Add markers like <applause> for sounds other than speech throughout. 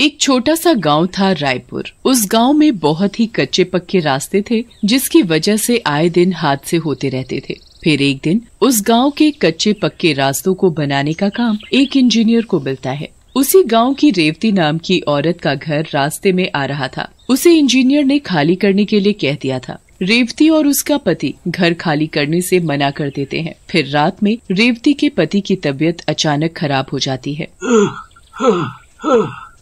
एक छोटा सा गाँव था रायपुर। उस गाँव में बहुत ही कच्चे पक्के रास्ते थे, जिसकी वजह से आए दिन हादसे होते रहते थे। फिर एक दिन, उस गाँव के कच्चे पक्के रास्तों को बनाने का काम एक इंजीनियर को मिलता है। उसी गाँव की रेवती नाम की औरत का घर रास्ते में आ रहा था। उसे इंजीनियर ने खाली करने के लिए कह दिया था। रेवती और उसका पति घर खाली करने से मना कर देते हैं। फिर रात में रेवती के पति की तबीयत अचानक खराब हो जाती है।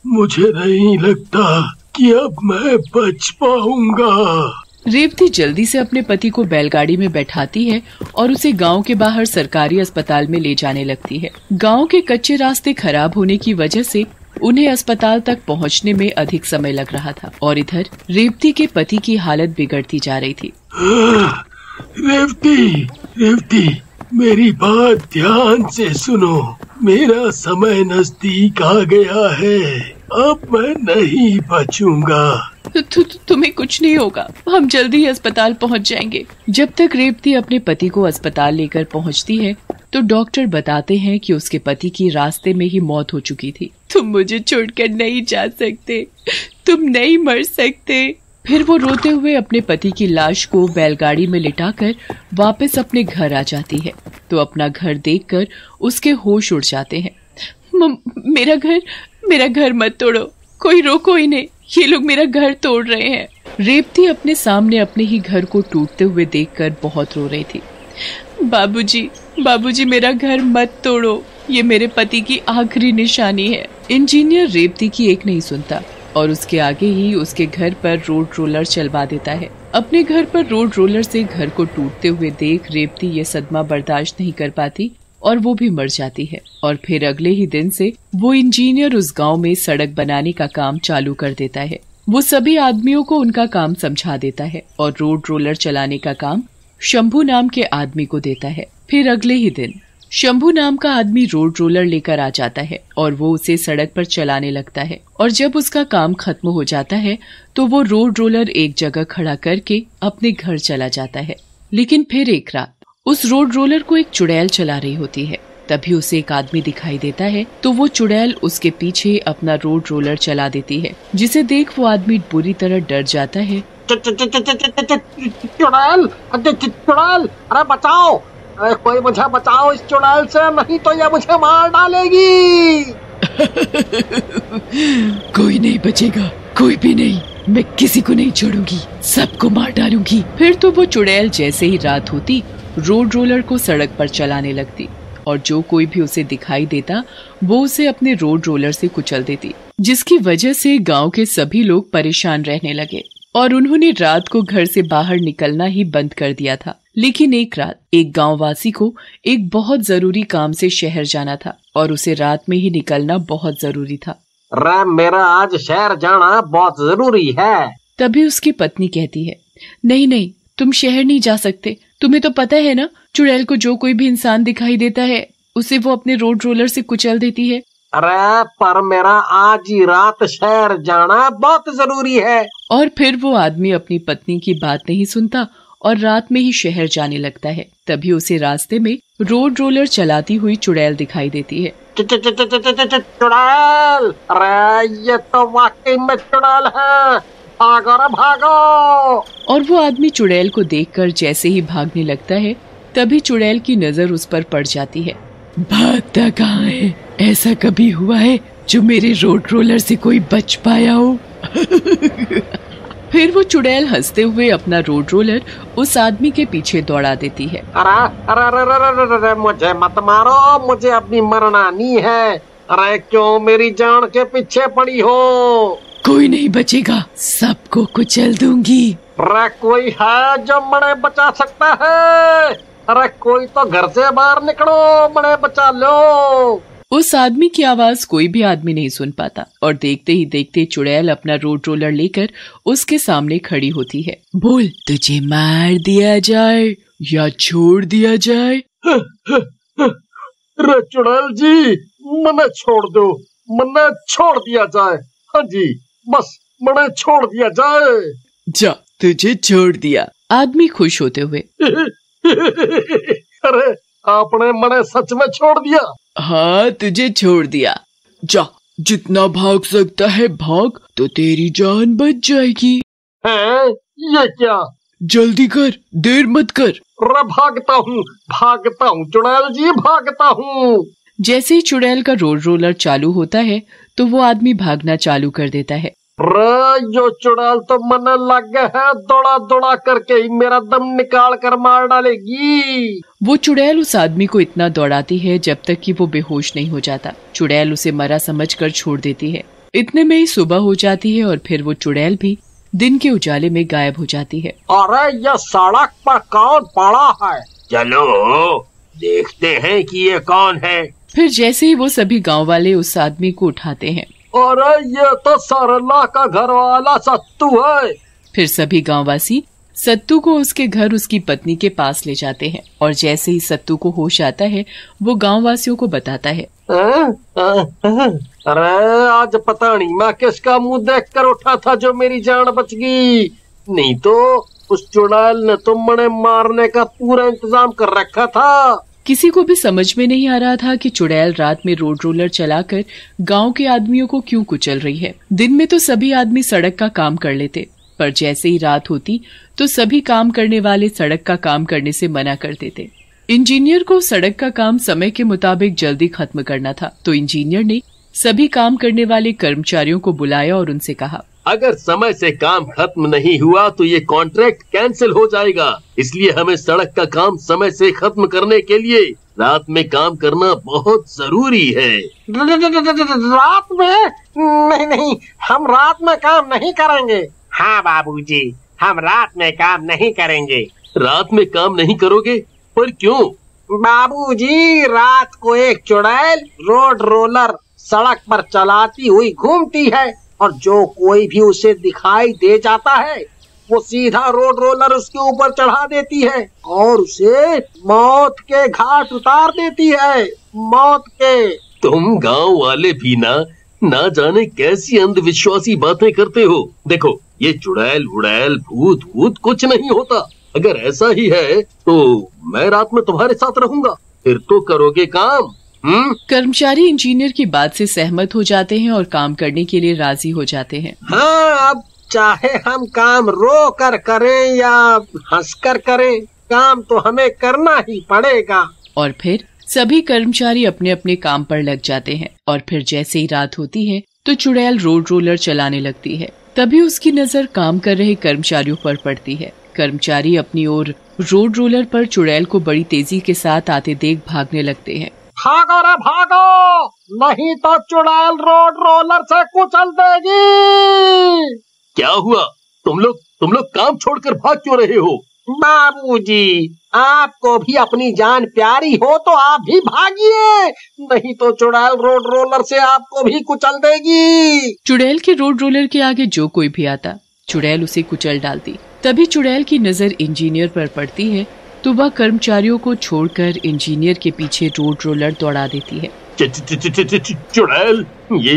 मुझे नहीं लगता कि अब मैं बच पाऊँगा। रेवती जल्दी से अपने पति को बैलगाड़ी में बैठाती है और उसे गाँव के बाहर सरकारी अस्पताल में ले जाने लगती है। गाँव के कच्चे रास्ते खराब होने की वजह से उन्हें अस्पताल तक पहुँचने में अधिक समय लग रहा था और इधर रेवती के पति की हालत बिगड़ती जा रही थी। रेवती रेवती मेरी बात ध्यान से सुनो। मेरा समय नज़दीक आ गया है। अब मैं नहीं बचूँगा। तु, तु, तुम्हें कुछ नहीं होगा। हम जल्दी ही अस्पताल पहुँच जाएँगे। जब तक रेवती अपने पति को अस्पताल लेकर पहुँचती है तो डॉक्टर बताते हैं कि उसके पति की रास्ते में ही मौत हो चुकी थी। तुम मुझे छोड़कर नहीं जा सकते। तुम नहीं मर सकते। फिर वो रोते हुए अपने पति की लाश को बैलगाड़ी में लिटाकर वापस अपने घर आ जाती है। तो अपना घर देखकर उसके होश उड़ जाते हैं। मेरा घर मेरा घर मत तोड़ो। कोई रोको ही नहीं। ये लोग मेरा घर तोड़ रहे हैं। रेवती अपने सामने अपने ही घर को टूटते हुए देखकर बहुत रो रही थी। बाबूजी बाबूजी मेरा घर मत तोड़ो। ये मेरे पति की आखिरी निशानी है। इंजीनियर रेवती की एक नहीं सुनता और उसके आगे ही उसके घर पर रोड रोलर चलवा देता है। अपने घर पर रोड रोलर से घर को टूटते हुए देख रेवती ये सदमा बर्दाश्त नहीं कर पाती और वो भी मर जाती है। और फिर अगले ही दिन से वो इंजीनियर उस गाँव में सड़क बनाने का काम चालू कर देता है। वो सभी आदमियों को उनका काम समझा देता है और रोड रोलर चलाने का काम शंभू नाम के आदमी को देता है। फिर अगले ही दिन शंभू नाम का आदमी रोड रोलर लेकर आ जाता है और वो उसे सड़क पर चलाने लगता है। और जब उसका काम खत्म हो जाता है तो वो रोड रोलर एक जगह खड़ा करके अपने घर चला जाता है। लेकिन फिर एक रात उस रोड रोलर को एक चुड़ैल चला रही होती है। तभी उसे एक आदमी दिखाई देता है तो वो चुड़ैल उसके पीछे अपना रोड रोलर चला देती है जिसे देख वो आदमी बुरी तरह डर जाता है। चुड़ैल! चुड़ैल! अरे बचाओ! अरे कोई मुझे बचाओ इस चुड़ैल से नहीं तो ये मुझे मार डालेगी! <laughs> कोई नहीं बचेगा कोई भी नहीं। मैं किसी को नहीं छोड़ूँगी सबको मार डालूँगी। फिर तो वो चुड़ैल जैसे ही रात होती रोड रोलर को सड़क पर चलाने लगती और जो कोई भी उसे दिखाई देता वो उसे अपने रोड रोलर से कुचल देती जिसकी वजह से गाँव के सभी लोग परेशान रहने लगे और उन्होंने रात को घर से बाहर निकलना ही बंद कर दिया था। लेकिन एक रात एक गाँव वासी को एक बहुत ज़रूरी काम से शहर जाना था और उसे रात में ही निकलना बहुत ज़रूरी था। रे मेरा आज शहर जाना बहुत ज़रूरी है। तभी उसकी पत्नी कहती है नहीं नहीं तुम शहर नहीं जा सकते। तुम्हें तो पता है ना चुड़ैल को जो कोई भी इंसान दिखाई देता है उसे वो अपने रोड रोलर से कुचल देती है। अरे पर मेरा आज ही रात शहर जाना बहुत ज़रूरी है। और फिर वो आदमी अपनी पत्नी की बात नहीं सुनता और रात में ही शहर जाने लगता है। तभी उसे रास्ते में रोड रोलर चलाती हुई चुड़ैल दिखाई देती है। चुड़ैल! अरे ये तो वाकई में चुड़ैल है। भागो भागो। और वो आदमी चुड़ैल को देखकर जैसे ही भागने लगता है तभी चुड़ैल की नज़र उस पर पड़ जाती है। भागता कहाँ है? ऐसा कभी हुआ है जो मेरे रोड रोलर से कोई बच पाया हो? फिर वो चुड़ैल हँसते हुए अपना रोड रोलर उस आदमी के पीछे दौड़ा देती है। अरे अरे अरे अरे अरे मुझे मत मारो मुझे अपनी मरना नहीं है। अरे क्यों मेरी जान के पीछे पड़ी हो? कोई नहीं बचेगा। सबको कुचल दूँगी। अरे कोई है जो मड़े बचा सकता है? अरे कोई तो घर से बाहर निकलो मड़े बचा लो। उस आदमी की आवाज़ कोई भी आदमी नहीं सुन पाता और देखते ही देखते चुड़ैल अपना रोड रोलर लेकर उसके सामने खड़ी होती है। बोल तुझे मार दिया जाए या छोड़ दिया जाए? रे चुड़ैल जी मने छोड़ दो मने छोड़ दिया जाए। हाँ जी। बस मने छोड़ दिया जाए। जा तुझे छोड़ दिया। आदमी खुश होते हुए। अरे आपने मने सच में छोड़ दिया। हाँ तुझे छोड़ दिया। जा जितना भाग सकता है भाग तो तेरी जान बच जाएगी। हैं? ये क्या? जल्दी कर देर मत कर। भागता हूँ भागता हूँ चुड़ैल जी भागता हूँ। जैसे ही चुड़ैल का रोड रोलर चालू होता है तो वो आदमी भागना चालू कर देता है। यो चुड़ैल तो मन लग गया है दौड़ा दौड़ा करके ही मेरा दम निकाल कर मार डालेगी। वो चुड़ैल उस आदमी को इतना दौड़ाती है जब तक कि वो बेहोश नहीं हो जाता। चुड़ैल उसे मरा समझकर छोड़ देती है। इतने में ही सुबह हो जाती है और फिर वो चुड़ैल भी दिन के उजाले में गायब हो जाती है। अरे ये सड़क पर कौन पड़ा है? चलो देखते हैं कि ये कौन है। फिर जैसे ही वो सभी गाँव वाले उस आदमी को उठाते हैं। अरे ये तो सरला का घर वाला सत्तू है। फिर सभी गांववासी सत्तू को उसके घर उसकी पत्नी के पास ले जाते हैं और जैसे ही सत्तू को होश आता है वो गाँव वासियों को बताता है। हैं? अरे आज पता नहीं मैं किसका मुँह देख कर उठा था जो मेरी जान बच गई। नहीं तो उस चुड़ैल ने तो मने मारने का पूरा इंतज़ाम कर रखा था। किसी को भी समझ में नहीं आ रहा था कि चुड़ैल रात में रोड रोलर चलाकर गाँव के आदमियों को क्यों कुचल रही है। दिन में तो सभी आदमी सड़क का काम कर लेते, पर जैसे ही रात होती तो सभी काम करने वाले सड़क का काम करने से मना कर देते। इंजीनियर को सड़क का काम समय के मुताबिक जल्दी खत्म करना था तो इंजीनियर ने सभी काम करने वाले कर्मचारियों को बुलाया और उनसे कहा अगर समय से काम खत्म नहीं हुआ तो ये कॉन्ट्रैक्ट कैंसिल हो जाएगा। इसलिए हमें सड़क का काम समय से खत्म करने के लिए रात में काम करना बहुत ज़रूरी है। रात में? नहीं नहीं हम रात में काम नहीं करेंगे। हाँ बाबूजी हम रात में काम नहीं करेंगे। रात में काम नहीं करोगे? पर क्यों? बाबूजी रात को एक चुड़ैल रोड रोलर सड़क पर चलाती हुई घूमती है। और जो कोई भी उसे दिखाई दे जाता है, वो सीधा रोड रोलर उसके ऊपर चढ़ा देती है और उसे मौत के घाट उतार देती है। मौत के। तुम गाँव वाले भी ना ना जाने कैसी अंधविश्वासी बातें करते हो। देखो, ये चुड़ैल उड़ैल भूत भूत कुछ नहीं होता। अगर ऐसा ही है तो मैं रात में तुम्हारे साथ रहूँगा। फिर तो करोगे काम। हम्म? कर्मचारी इंजीनियर की बात से सहमत हो जाते हैं और काम करने के लिए राज़ी हो जाते हैं। हाँ अब चाहे हम काम रो कर करें या हंस कर करें काम तो हमें करना ही पड़ेगा। और फिर सभी कर्मचारी अपने अपने काम पर लग जाते हैं और फिर जैसे ही रात होती है तो चुड़ैल रोड रोलर चलाने लगती है। तभी उसकी नज़र काम कर रहे कर्मचारियों पर पड़ती है। कर्मचारी अपनी ओर रोड रोलर पर चुड़ैल को बड़ी तेज़ी के साथ आते देख भागने लगते हैं। भागो रे भागो! नहीं तो चुड़ैल रोड रोलर से कुचल देगी। क्या हुआ? तुम लोग तुम लोग काम छोड़कर भाग क्यों रहे हो? बाबूजी आपको भी अपनी जान प्यारी हो तो आप भी भागिए। नहीं तो चुड़ैल रोड रोलर से आपको भी कुचल देगी। चुड़ैल के रोड रोलर के आगे जो कोई भी आता चुड़ैल उसे कुचल डालती। तभी चुड़ैल की नज़र इंजीनियर पर पड़ती है तो वह कर्मचारियों को छोड़कर इंजीनियर के पीछे रोड रोलर दौड़ा देती है। चुड़ैल? ये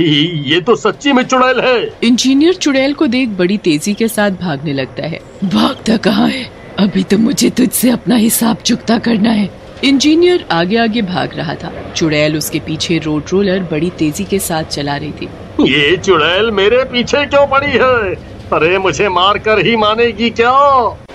ये तो सच्ची में चुड़ैल है। इंजीनियर चुड़ैल को देख बड़ी तेज़ी के साथ भागने लगता है। भागता कहाँ है? अभी तो मुझे तुझसे अपना हिसाब चुकता करना है। इंजीनियर आगे आगे भाग रहा था। चुड़ैल उसके पीछे रोड रोलर बड़ी तेज़ी के साथ चला रही थी। ये चुड़ैल मेरे पीछे क्यों पड़ी है? अरे, मुझे मार कर ही मानेगी क्या?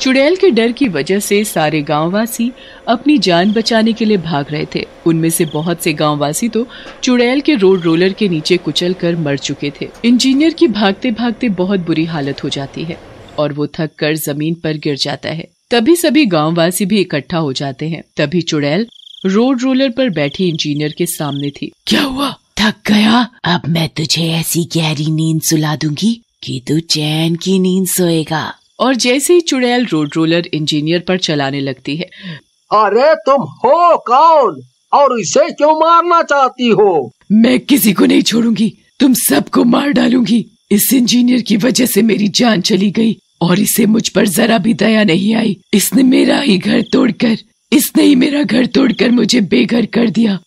चुड़ैल के डर की वजह से सारे गांववासी अपनी जान बचाने के लिए भाग रहे थे। उनमें से बहुत से गांववासी तो चुड़ैल के रोड रोलर के नीचे कुचल कर मर चुके थे। इंजीनियर की भागते भागते बहुत बुरी हालत हो जाती है और वो थक कर ज़मीन पर गिर जाता है। तभी सभी गांववासी भी इकट्ठा हो जाते हैं। तभी चुड़ैल रोड रोलर पर बैठी इंजीनियर के सामने थी। क्या हुआ? थक गया? अब मैं तुझे ऐसी गहरी नींद सुला दूँगी। कि तू चैन की नींद सोएगा। और जैसे ही चुड़ैल रोड रोलर इंजीनियर पर चलाने लगती है। अरे तुम हो कौन? और इसे क्यों मारना चाहती हो? मैं किसी को नहीं छोड़ूँगी। तुम सबको मार डालूँगी। इस इंजीनियर की वजह से मेरी जान चली गई और इसे मुझ पर जरा भी दया नहीं आई। इसने मेरा ही घर तोड़कर इसने ही मेरा घर तोड़कर मुझे बेघर कर दिया।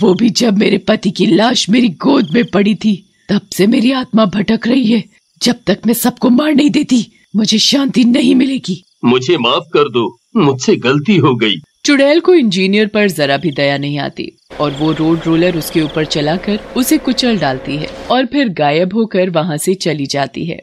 वो भी जब मेरे पति की लाश मेरी गोद में पड़ी थी तब से मेरी आत्मा भटक रही है। जब तक मैं सबको मार नहीं देती मुझे शांति नहीं मिलेगी। मुझे माफ़ कर दो मुझसे गलती हो गई। चुड़ैल को इंजीनियर पर जरा भी दया नहीं आती और वो रोड रोलर उसके ऊपर चलाकर उसे कुचल डालती है और फिर गायब होकर वहाँ से चली जाती है।